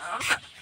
Ah!